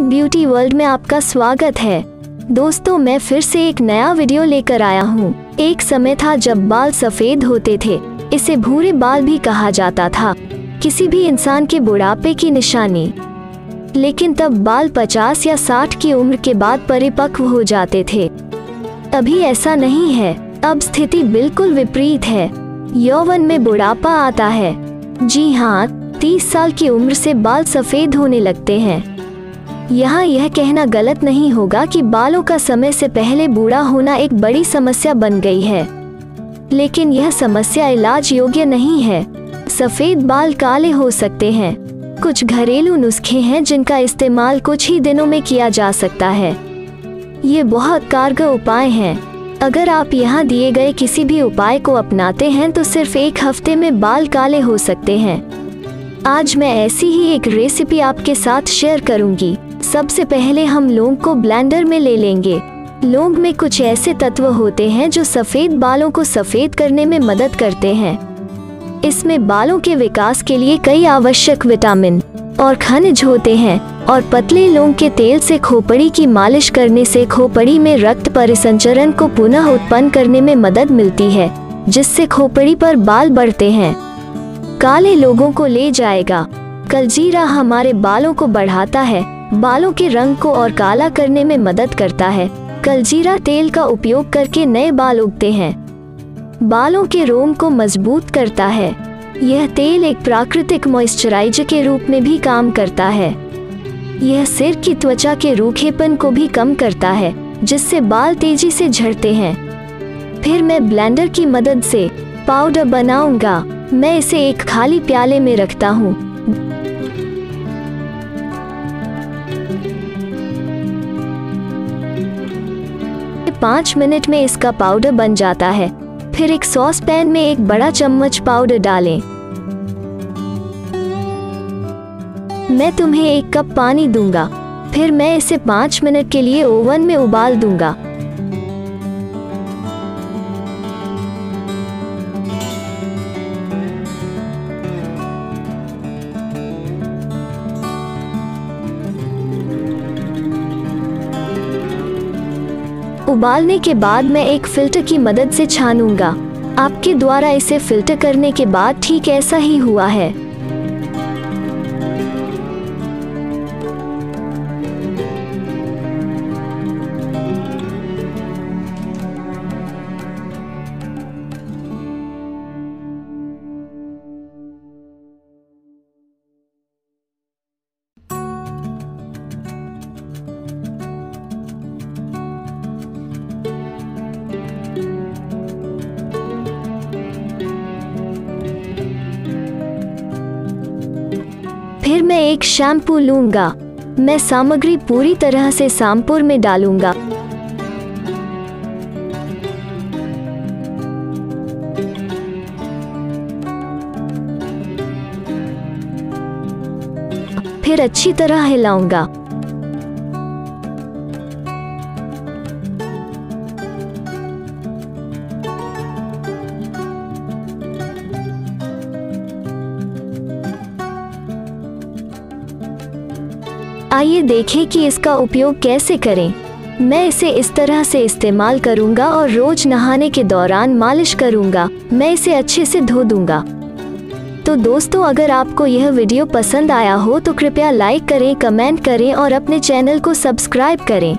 Mohammad beauty world में आपका स्वागत है। दोस्तों, मैं फिर से एक नया वीडियो लेकर आया हूँ। एक समय था जब बाल सफ़ेद होते थे। इसे भूरे बाल भी कहा जाता था। किसी भी इंसान के बुढ़ापे की निशानी। लेकिन तब बाल 50 या 60 की उम्र के बाद परिपक्व हो जाते थे। अभी ऐसा नहीं है। अब स्थिति बिल्कुल विपरीत है। यौवन में बुढ़ापा आता है। जी हाँ तीस साल की उम्र से बाल सफ़ेद होने लगते हैं। यहाँ यह कहना गलत नहीं होगा कि बालों का समय से पहले बूढ़ा होना एक बड़ी समस्या बन गई है। लेकिन यह समस्या इलाज योग्य नहीं है। सफ़ेद बाल काले हो सकते हैं। कुछ घरेलू नुस्खे हैं जिनका इस्तेमाल कुछ ही दिनों में किया जा सकता है। ये बहुत कारगर उपाय हैं। अगर आप यहाँ दिए गए किसी भी उपाय को अपनाते हैं तो सिर्फ़ एक हफ़्ते में बाल काले हो सकते हैं। आज मैं ऐसी ही एक रेसिपी आपके साथ शेयर करूँगी। सबसे पहले हम लौंग को ब्लेंडर में ले लेंगे। लौंग में कुछ ऐसे तत्व होते हैं जो सफ़ेद बालों को सफ़ेद करने में मदद करते हैं। इसमें बालों के विकास के लिए कई आवश्यक विटामिन और खनिज होते हैं और पतले लौंग के तेल से खोपड़ी की मालिश करने से खोपड़ी में रक्त परिसंचरण को पुनः उत्पन्न करने में मदद मिलती है, जिससे खोपड़ी पर बाल बढ़ते हैं। काले लोगों को ले जाएगा। कलजीरा हमारे बालों को बढ़ाता है। बालों के रंग को और काला करने में मदद करता है। कलजीरा तेल का उपयोग करके नए बाल उगते हैं। बालों के रोम को मज़बूत करता है। यह तेल एक प्राकृतिक मॉइस्चराइजर के रूप में भी काम करता है। यह सिर की त्वचा के रूखेपन को भी कम करता है, जिससे बाल तेज़ी से झड़ते हैं। फिर मैं ब्लेंडर की मदद से पाउडर बनाऊँगा। मैं इसे एक खाली प्याले में रखता हूँ। पाँच मिनट में इसका पाउडर बन जाता है। फिर एक सॉस पैन में एक बड़ा चम्मच पाउडर डालें। मैं तुम्हें एक कप पानी दूँगा। फिर मैं इसे पाँच मिनट के लिए ओवन में उबाल दूँगा। उबालने के बाद मैं एक फ़िल्टर की मदद से छानूँगा। आपके द्वारा इसे फ़िल्टर करने के बाद ठीक ऐसा ही हुआ है। फिर मैं एक शैम्पू लूँगा। मैं सामग्री पूरी तरह से सामपुर में डालूँगा। फिर अच्छी तरह हिलाऊँगा। आइए देखें कि इसका उपयोग कैसे करें। मैं इसे इस तरह से इस्तेमाल करूँगा और रोज नहाने के दौरान मालिश करूँगा। मैं इसे अच्छे से धो दूँगा। तो दोस्तों, अगर आपको यह वीडियो पसंद आया हो तो कृपया लाइक करें, कमेंट करें और अपने चैनल को सब्सक्राइब करें।